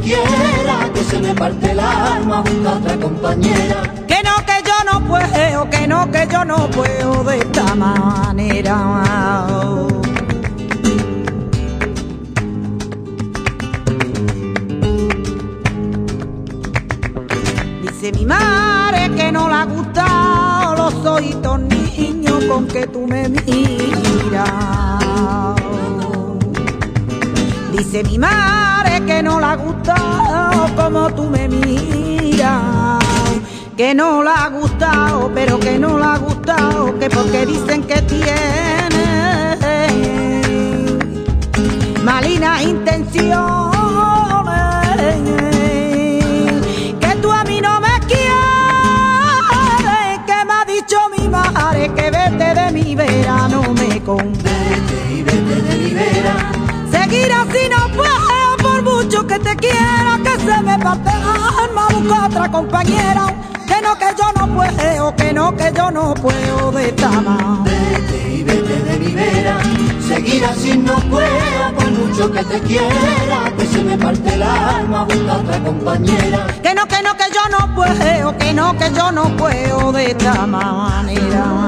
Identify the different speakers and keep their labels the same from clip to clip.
Speaker 1: quiera, que se me parte el alma, busca otra compañera.
Speaker 2: Que no, que yo no puedo, que no, que yo no puedo de esta manera. Dice mi madre que no le ha gustado los ojitos niños con que tú me miras. Dice mi madre que no le ha gustado como tú me miras. Que no le ha gustado, pero que no le ha gustado, que porque dicen que tiene malinas intenciones. Que tú a mí no me quieres, que me ha dicho mi madre que vete de mi verano me conviene.
Speaker 1: Vete y vete de mi vera.
Speaker 2: Seguir así no puedo, que te quiera, que se me parte alma, busca otra compañera. Que no, que yo no puedo, que no, que yo no puedo de esta manera.
Speaker 1: Vete y vete de mi vera. Seguir así no puedo, por mucho que te quiera, que se me parte el alma, busca otra compañera.
Speaker 2: Que no, que no, que yo no puedo, que no, que yo no puedo de esta manera.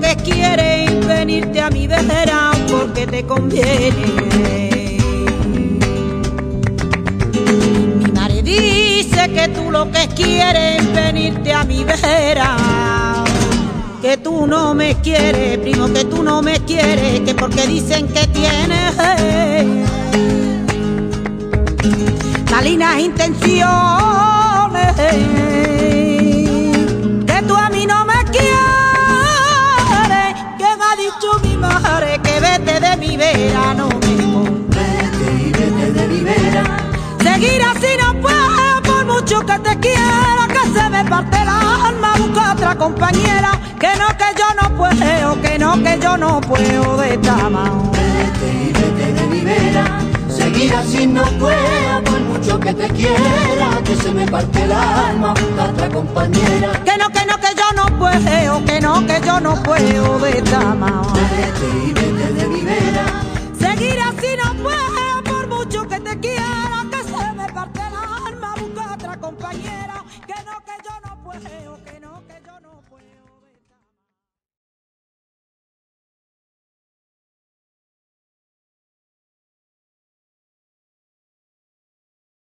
Speaker 2: Que es venirte a mi verano porque te conviene. Mi madre dice que tú lo que quieres es venirte a mi verano. Que tú no me quieres, primo, que tú no me quieres, que porque dicen que tienes malignas intenciones. Me mi madre que vete de mi verano me conviene.
Speaker 1: Vete y vete de mi vera.
Speaker 2: Seguir así no puedo, por mucho que te quiera, que se me parte el alma, busca otra compañera. Que no, que yo no puedo, que no, que yo no puedo de manera.
Speaker 1: Vete y vete de mi vera. Seguir así no puedo, por mucho que te quiera, que se me parte el alma, busca otra compañera.
Speaker 2: Que no, que no, que yo no puedo, que no, que yo no puedo de esta quiera,